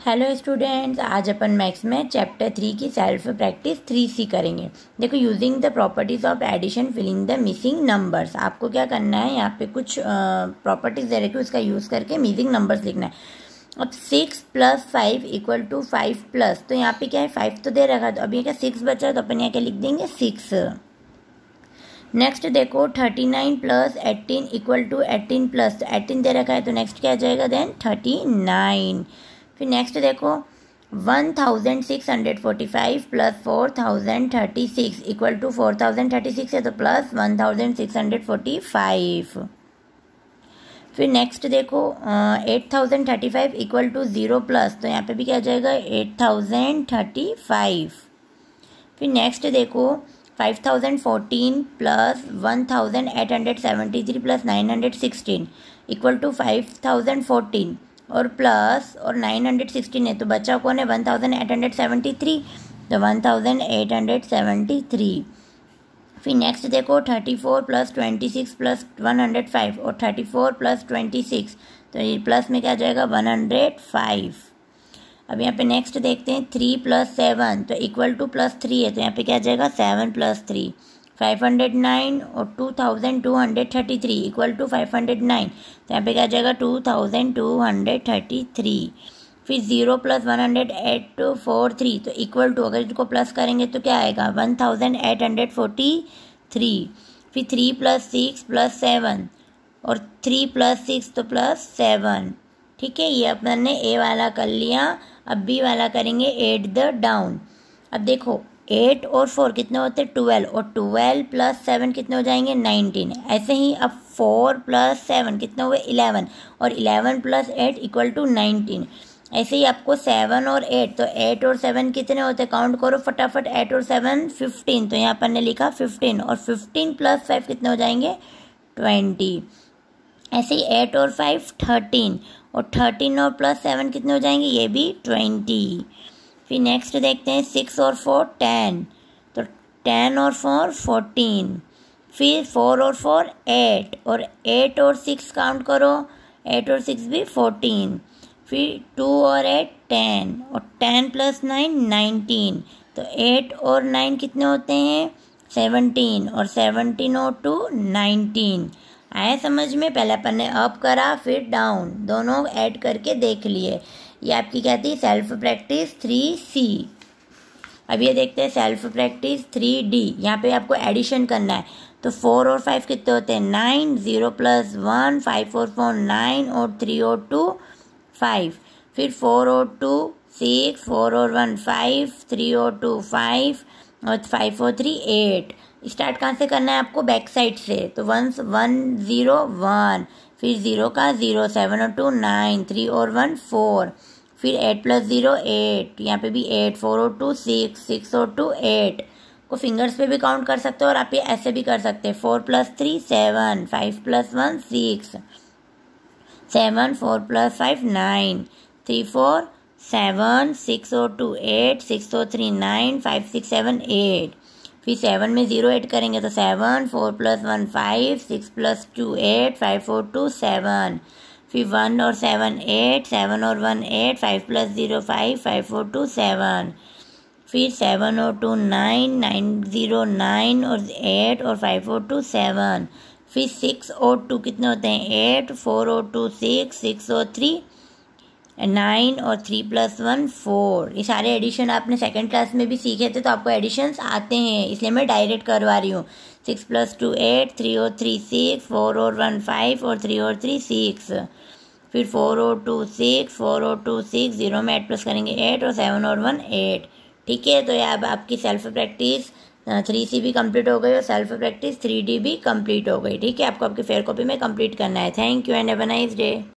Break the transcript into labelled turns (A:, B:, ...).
A: Hello students आज अपन maths में चैप्टर थ्री की सेल्फ प्रैक्टिस थ्री सी करेंगे। देखो using the properties of addition filling the missing numbers आपको क्या करना है? यहाँ पे कुछ प्रॉपर्टीज़ दे रखी उसका यूज़ करके मिसिंग नंबर्स लिखना है। अब six plus five equal to five plus तो यहाँ पे क्या है? फाइव तो दे रखा तो अभी क्या सिक्स बचा है? तो अपन यहाँ क्या लिख देंगे? सिक्स नेक्स्ट देखो thirty nine plus eighteen equal to eighteen plus तो एट्टीन दे रखा है तो नेक्स्ट क्या आ जाएगा देन थर्टी नाइन फिर नेक्स्ट देखो one thousand six hundred forty five plus four thousand thirty six equal to four thousand thirty six है तो plus one thousand six hundred forty five फिर नेक्स्ट देखो eight thousand thirty five equal to zero plus तो यहाँ पे भी क्या जाएगा? एट थाउज़ेंड थर्टी फाइव फिर नेक्स्ट देखो five thousand fourteen plus one thousand eight hundred seventy three plus nine hundred sixteen equal to five thousand fourteen और plus और नाइन हंड्रेड सिक्सटीन है तो बचा कौन है? One thousand eight hundred seventy three तो one thousand eight hundred seventy three फिर next देखो thirty four plus twenty six plus one hundred five और thirty four plus twenty six तो ये प्लस में क्या जाएगा? वन हंड्रेड फाइव अब यहाँ पे नेक्स्ट देखते हैं थ्री प्लस सेवन तो इक्वल टू प्लस थ्री है तो यहाँ पे क्या जाएगा? Seven plus three five hundred nine और two thousand two hundred thirty three equal to five hundred nine. तो यहाँ पे क्या जाएगा? Two thousand two hundred thirty three. फिर zero plus one hundred eight two four three तो equal to अगर इसको प्लस करेंगे तो क्या आएगा? One thousand eight hundred forty three फिर three plus six plus seven और थ्री प्लस सिक्स तो प्लस सेवन ठीक है, ये अपन ने ए वाला कर लिया। अब बी वाला करेंगे एट द डाउन अब देखो एट और फोर कितने होते? हैं ट्वेल्व। और ट्वेल्व प्लस सेवन कितने हो जाएँगे? नाइनटीन। ऐसे ही अब फोर प्लस सेवन कितने हुए? इलेवन। और eleven plus eight equal to nineteen. ऐसे ही आपको सेवन और एट तो एट और सेवन कितने होते? हैं काउंट करो फटाफट। एट और सेवन, फिफ्टीन। तो यहाँ पर ने लिखा फिफ्टीन। और फिफ्टीन प्लस फाइव कितने हो जाएँगे? ट्वेंटी। ऐसे ही एट और फाइव, थर्टीन। और थर्टीन और प्लस सेवन कितने हो जाएँगे? ये भी ट्वेंटी। फिर नेक्स्ट देखते हैं सिक्स और फोर टेन तो टेन और फोर फोर्टीन फिर फोर और फोर एट और एट और सिक्स काउंट करो. एट और सिक्स भी फोर्टीन फिर टू और एट टेन और टेन प्लस नाइन नाइनटीन तो एट और नाइन कितने होते हैं? सेवनटीन और सेवनटीन और टू नाइनटीन आए समझ में? पहले अपन ने अप करा, फिर डाउन दोनों ऐड करके देख लिए. ये आपकी क्या थी सेल्फ प्रैक्टिस थ्री सी अब ये देखते हैं सेल्फ प्रैक्टिस थ्री डी यहाँ पे आपको एडिशन करना है। तो फोर और फाइव कितने होते हैं? Nine zero plus one five और फोर नाइन और थ्री और टू फाइव फिर फोर और टू सिक्स फोर और वन फाइव थ्री और टू फाइव और five four three eight start कहाँ से करना है आपको? बैक साइड से. तो वन वन ज़ीरो वन फिर ज़ीरो का ज़ीरो सेवन और टू नाइन थ्री और वन फोर फिर एट प्लस ज़ीरो एट यहाँ पे भी एट फोर और टू सिक्स सिक्स और टू एट को फिंगर्स पे भी काउंट कर सकते हो और आप ये ऐसे भी कर सकते हैं. Four plus three seven five plus one six seven four plus five nine three four seven six और टू एट सिक्स और three nine five six seven eight फिर सेवन में ज़ीरो एड करेंगे तो seven four plus one five six plus two eight five four two seven फिर one और seven eight seven और one eight five plus zero five five four two seven फिर seven और two nine nine zero nine और eight और five four two seven फिर six और two कितने होते हैं? एट फोर और टू सिक्स सिक्स और थ्री नाइन और थ्री प्लस वन फोर ये सारे एडिशन आपने सेकेंड क्लास में भी सीखे थे तो आपको एडिशंस आते हैं। इसलिए मैं डायरेक्ट करवा रही हूँ। Six plus two eight three और थ्री सिक्स फोर और वन फाइव और थ्री और थ्री सिक्स फिर फोर और टू सिक्स फोर और टू सिक्स ज़ीरो में एट प्लस करेंगे एट और सेवन और वन एट ठीक है? तो यार आपकी सेल्फ प्रैक्टिस थ्री सी भी कंप्लीट हो गई और सेल्फ प्रैक्टिस थ्री डी भी कंप्लीट हो गई। ठीक है? आपको आपकी फेयर कॉपी में कंप्लीट करना है। Thank you and have nice day